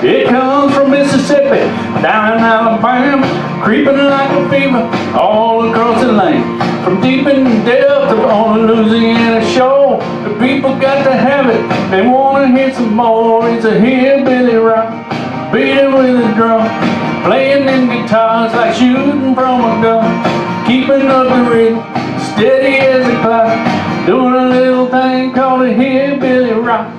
It comes from Mississippi, down in Alabama, creeping like a fever all across the land. From deep in the depth of on the Louisiana shore, the people got to have it. They wanna hear some more. It's a hillbilly rock, beating with a drum, playing them guitars like shooting from a gun, keeping up the rhythm, steady as a clock, doing a little thing called a hillbilly rock.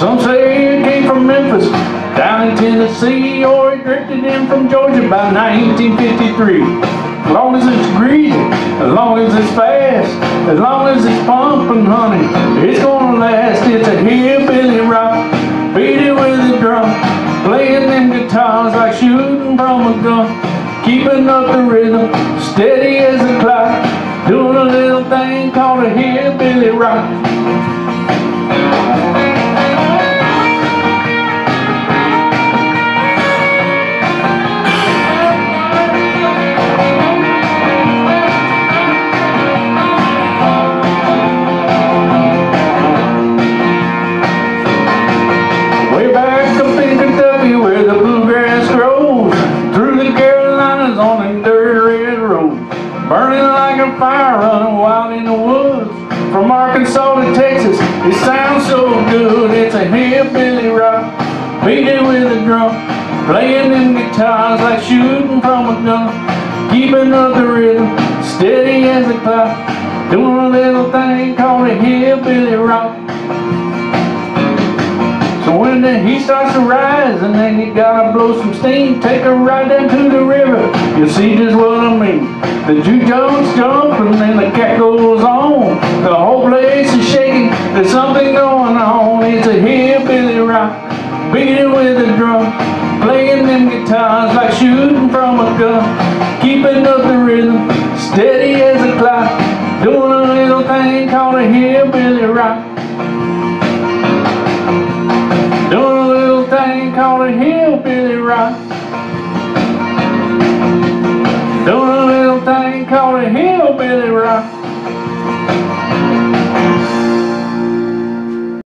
Some say it came from Memphis, down in Tennessee, or it drifted in from Georgia by 1953. As long as it's greasy, as long as it's fast, as long as it's pumping, honey, it's gonna last. It's a hillbilly rock, beat it with a drum, playing them guitars like shooting from a gun, keeping up the rhythm, steady as a clock, doing a little thing called a hillbilly rock. Fire running wild in the woods. From Arkansas to Texas, it sounds so good. It's a hillbilly rock, beat it with a drum Playing them guitars like shooting from a gun. Keeping up the rhythm, steady as a clock. Doing a little thing called a hillbilly rock so when the heat starts to rise and then you gotta blow some steam, take a ride down to the river. You'll see just what I mean. The jukebox jumping and then the cat goes on. The whole place is shaking. There's something going on. It's a hillbilly rock, beating with a drum, playing them guitars like shooting from a gun, keeping up the rhythm, steady as a clock, doing a little thing called a hillbilly rock. Thing called hillbilly rock. Doing a little thing called a hillbilly rock.